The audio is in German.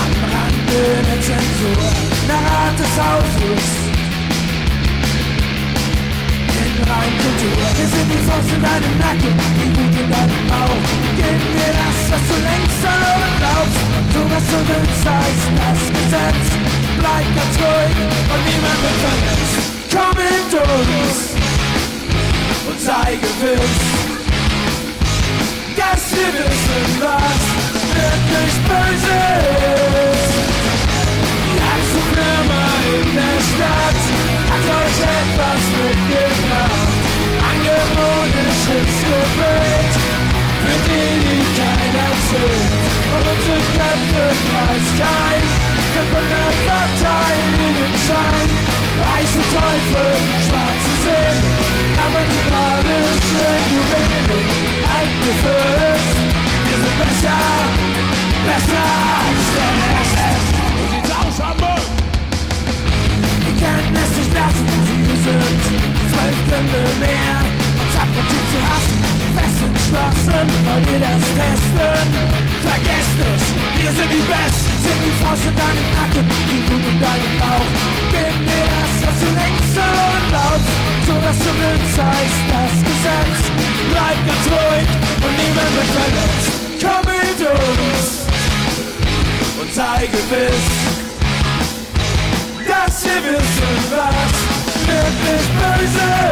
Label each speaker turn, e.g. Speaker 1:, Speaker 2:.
Speaker 1: Am Rande der Zensur, nahe des Hauses. In Raumkultur, wir sind die Faust in deinem Nacken, die Wut in deinem Bauch. Gib mir das, was du längst verloren glaubst. Du, was du willst, heißt das Gesetz. Bleib ganz ruhig und niemand wird verletzt. Komm mit uns und sei gewiss, accepted last to Different the that time, needed time Isotopes, schwarzes in. Amerikanisches Regulierung Activists, wir sind besser, besser als der SS
Speaker 2: So sieht's aus, Hamburg!
Speaker 1: Die Kenntnis ist lassen, sie sind zwölf Gründe mehr Uns ab und zu hassen, fest entschlossen, weil wir das testen Faust in Nacken, die Wut in deinem Bauch. Gib mir das, was du längst verloren glaubst, so dass du willst, heißt das Gesetz. Bleib ganz ruhig und niemand wird verletzt. Komm mit uns und sei gewiss dass wir wissen, was wirklich böse ist.